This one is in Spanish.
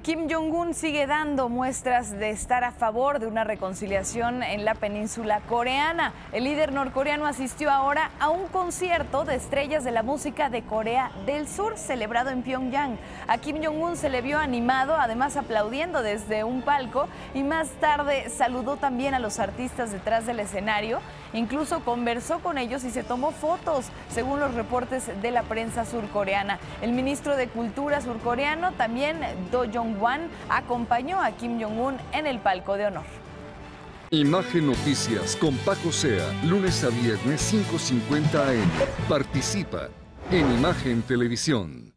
Kim Jong-un sigue dando muestras de estar a favor de una reconciliación en la península coreana. El líder norcoreano asistió ahora a un concierto de estrellas de la música de Corea del Sur celebrado en Pyongyang. A Kim Jong-un se le vio animado, además aplaudiendo desde un palco y más tarde saludó también a los artistas detrás del escenario. Incluso conversó con ellos y se tomó fotos, según los reportes de la prensa surcoreana. El ministro de Cultura surcoreano también Do Jong-wan acompañó a Kim Jong-un en el palco de honor. Imagen Noticias con Paco Sea, lunes a viernes 5.50 AM. Participa en Imagen Televisión.